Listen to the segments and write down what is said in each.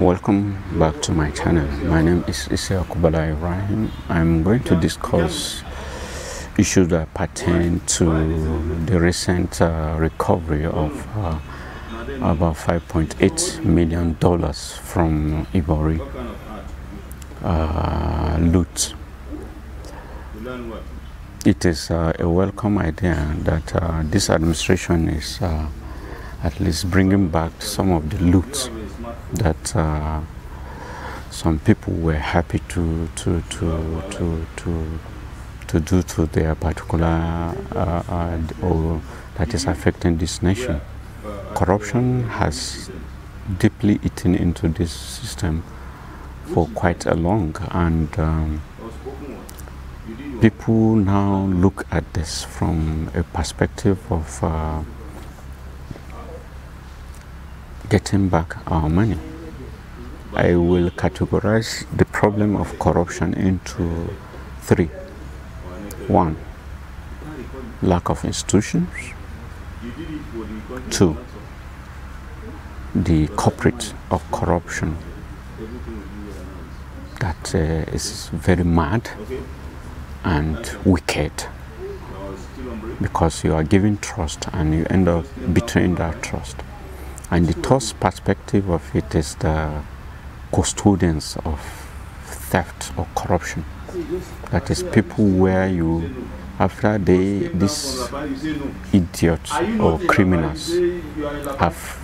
Welcome back to my channel. My name is Isyaku Bala Ibrahim. I'm going to discuss issues that pertain to the recent uh, recovery of uh, about 5.8 million dollars from Ibori uh, loot. It is uh, a welcome idea that uh, this administration is uh, at least bringing back some of the loot that uh, some people were happy to to to to to, to do to their particular uh, uh, or that is affecting this nation. Corruption has deeply eaten into this system for quite a long, and um, people now look at this from a perspective of uh, getting back our money. I will categorize the problem of corruption into three. One, lack of institutions. Two, the culprit of corruption that uh, is very mad and wicked because you are giving trust and you end up betraying that trust. And the third perspective of it is the custodians of theft or corruption. That is people where you, after they, these idiots or criminals have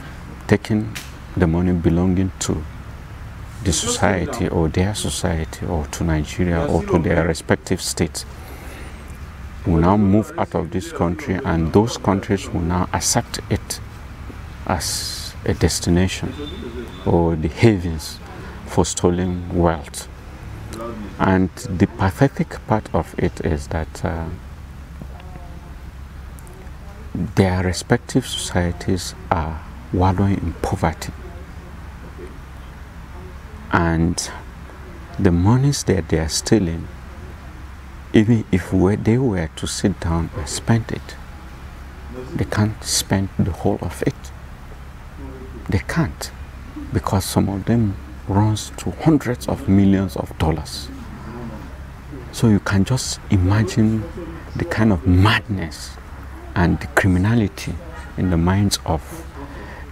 taken the money belonging to the society or their society or to Nigeria or to their respective states will now move out of this country and those countries will now accept it as a destination or the havens for stolen wealth. And the pathetic part of it is that uh, their respective societies are wallowing in poverty. And the monies that they are stealing, even if they were to sit down and spend it, they can't spend the whole of it. They can't because some of them runs to hundreds of millions of dollars. So you can just imagine the kind of madness and the criminality in the minds of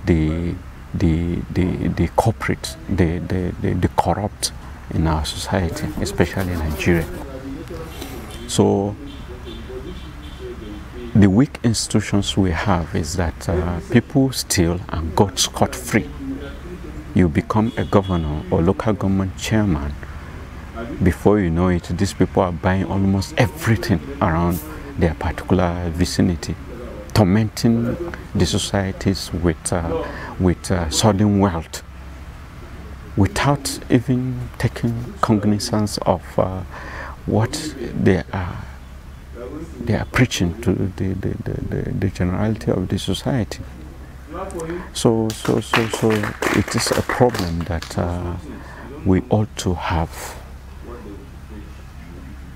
the the the, the corporate, the, the, the, the corrupt in our society, especially in Nigeria. So the weak institutions we have is that uh, people steal and got scot-free. You become a governor or local government chairman. Before you know it, these people are buying almost everything around their particular vicinity, tormenting the societies with, uh, with uh, sudden wealth without even taking cognizance of uh, what they are they are preaching to the, the, the, the, generality of the society. So, so, so, so it is a problem that uh, we ought to have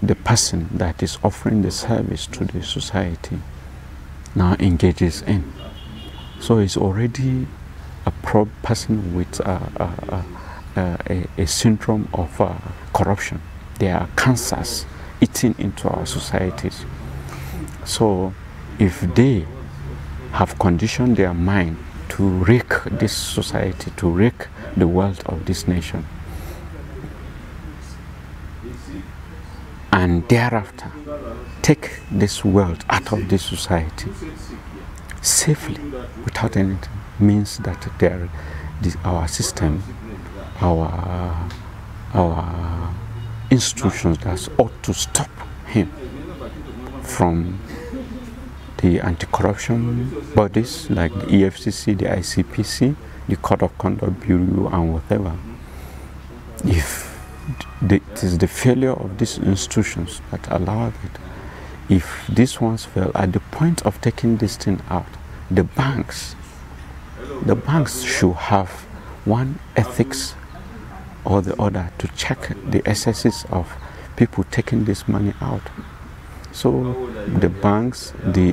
the person that is offering the service to the society now engages in. So it's already a person with a, a, a syndrome of uh, corruption. There are cancers eating into our societies. So if they have conditioned their mind to wreck this society, to wreck the wealth of this nation, and thereafter take this wealth out of this society safely without anything means that this, our system, our, our institutions that ought to stop him from the anti-corruption bodies like the EFCC, the ICPC, the Code of Conduct Bureau and whatever. If the, it is the failure of these institutions that allow it, if these ones fail at the point of taking this thing out, the banks, the banks should have one ethics or the other to check the excesses of people taking this money out. So the banks, the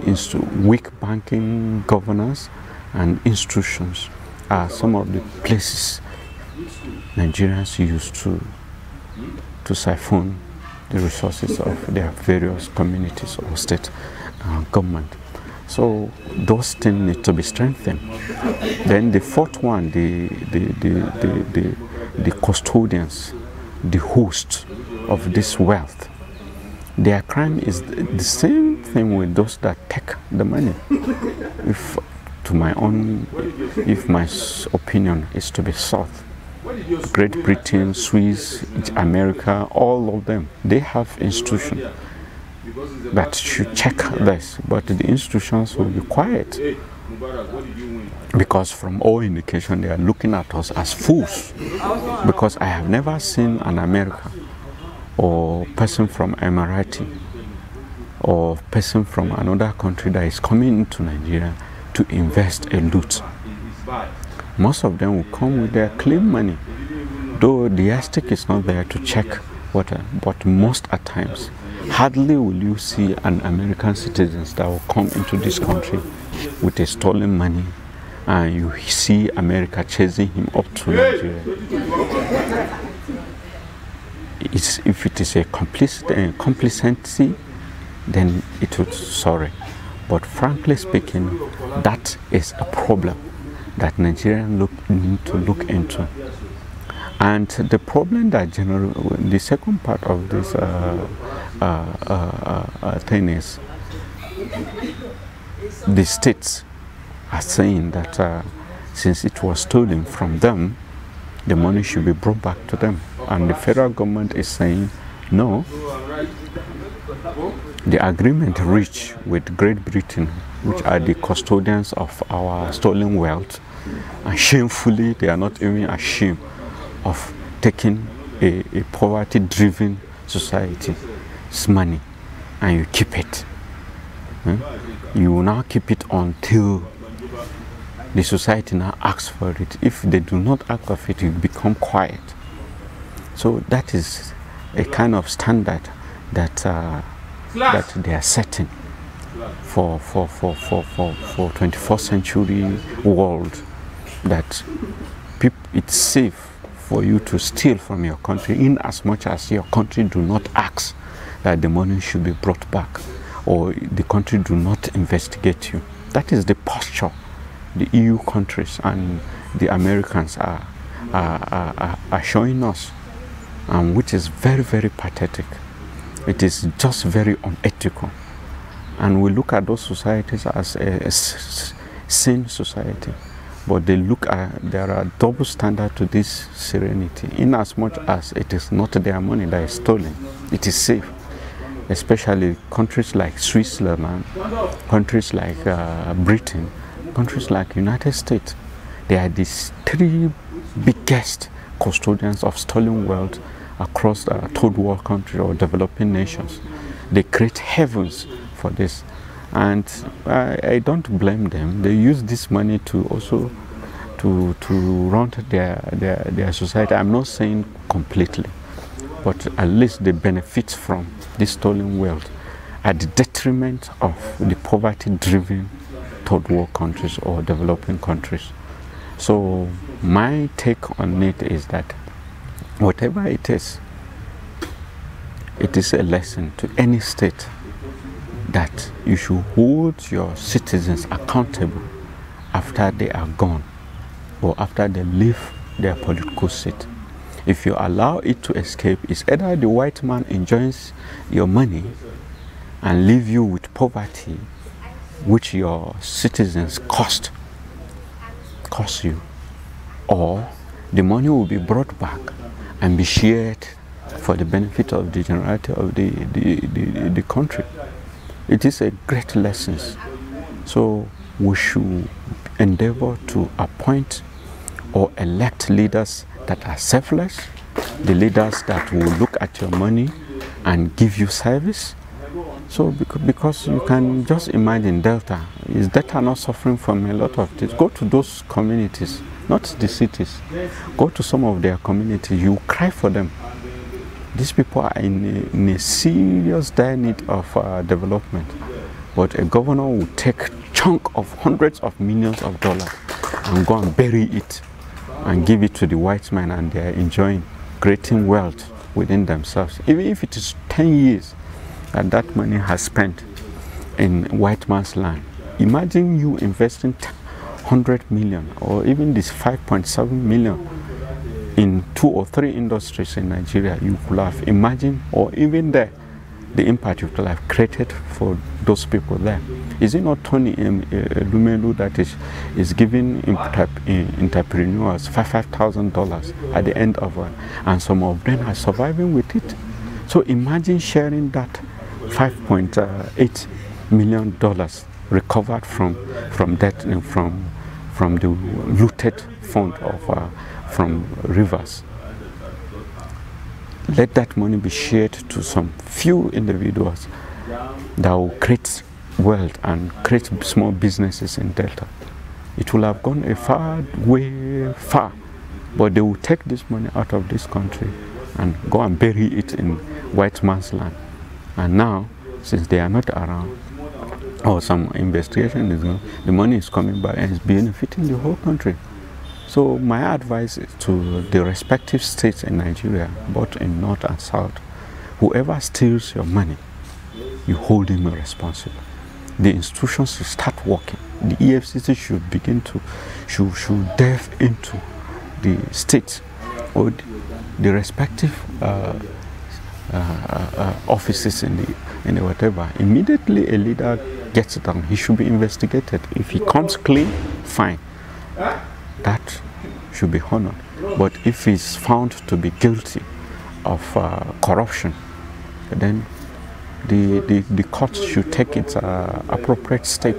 weak banking governance and institutions are some of the places Nigerians use to, to siphon the resources of their various communities or state uh, government. So those things need to be strengthened. Then the fourth one, the, the, the, the, the, the custodians, the hosts of this wealth, their crime is the same thing with those that take the money. If, to my own, if my opinion is to be sought, Great Britain, Swiss, America, all of them, they have institutions that should check this, but the institutions will be quiet. Because from all indication they are looking at us as fools. Because I have never seen an American or person from Emirati or person from another country that is coming into Nigeria to invest a loot. Most of them will come with their clean money, though the yardstick is not there to check what, but most at times Hardly will you see an American citizen that will come into this country with a stolen money and you see America chasing him up to Nigeria. It's, if it is a complicit, uh, then it would sorry. But frankly speaking, that is a problem that Nigerians look, need to look into. And the problem that general, the second part of this uh, uh, uh, uh, thing is, the states are saying that uh, since it was stolen from them, the money should be brought back to them. And the federal government is saying, no. The agreement reached with Great Britain, which are the custodians of our stolen wealth, and shamefully they are not even ashamed of taking a, a poverty driven society's money and you keep it. Hmm? You will now keep it until the society now asks for it. If they do not ask for it, you become quiet. So that is a kind of standard that uh, that they are setting for for for for for, for 21st century world that it's safe for you to steal from your country in as much as your country do not ask that the money should be brought back or the country do not investigate you. That is the posture the EU countries and the Americans are, are, are, are showing us, um, which is very, very pathetic. It is just very unethical. And we look at those societies as a, a sin society but they look at there are double standard to this serenity in as much as it is not their money that is stolen it is safe especially countries like switzerland countries like uh, britain countries like united states they are these three biggest custodians of stolen wealth across the third world countries or developing nations they create heavens for this and I, I, don't blame them. They use this money to also to to run their, their their society. I'm not saying completely, but at least they benefit from this stolen wealth at the detriment of the poverty-driven third world countries or developing countries. So my take on it is that whatever it is, it is a lesson to any state that you should hold your citizens accountable after they are gone or after they leave their political seat. If you allow it to escape, it's either the white man enjoys your money and leave you with poverty, which your citizens cost, cost you, or the money will be brought back and be shared for the benefit of the generality of the, the, the, the country. It is a great lesson. So we should endeavor to appoint or elect leaders that are selfless, the leaders that will look at your money and give you service. So because you can just imagine Delta, is Delta not suffering from a lot of this? Go to those communities, not the cities. Go to some of their communities, you cry for them. These people are in a, in a serious dire need of uh, development. But a governor will take chunk of hundreds of millions of dollars and go and bury it and give it to the white man and they are enjoying, creating wealth within themselves. Even if it is 10 years that that money has spent in white man's land, imagine you investing 100 million or even this 5.7 million in two or three industries in Nigeria, you could have imagined, or even there, the impact you could have created for those people there. Is it not Tony um, uh, Elumelu that is, is giving entrepreneurs $5,000 at the end of it, and some of them are surviving with it? So imagine sharing that $5.8 million recovered from, from that and from, from the looted fund of, uh, from rivers let that money be shared to some few individuals that will create wealth and create small businesses in Delta. It will have gone a far way far, but they will take this money out of this country and go and bury it in white man's land. And now, since they are not around, or some investigation is going, the money is coming back and it's benefiting the whole country. So my advice to the respective states in Nigeria, both in North and South, whoever steals your money, you hold him responsible. The institutions should start working. The EFCC should begin to, should, should delve into the states or the, the respective uh, uh, uh, offices in the, in the whatever. Immediately a leader gets it done, he should be investigated. If he comes clean, fine that should be honored. But if he's found to be guilty of uh, corruption, then the, the, the court should take its uh, appropriate step.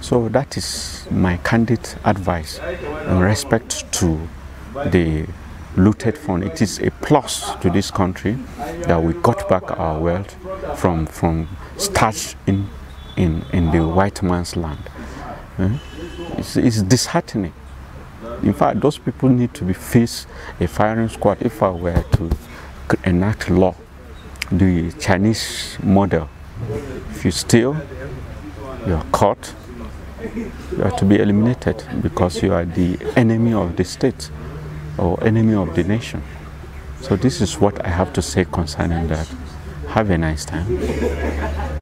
So that is my candid advice in respect to the looted fund. It is a plus to this country that we got back our wealth from, from stashed in, in, in the white man's land. Eh? It's, it's disheartening. In fact, those people need to be faced a firing squad if I were to enact law, the Chinese model. If you steal, you are caught, you are to be eliminated because you are the enemy of the state or enemy of the nation. So this is what I have to say concerning that. Have a nice time.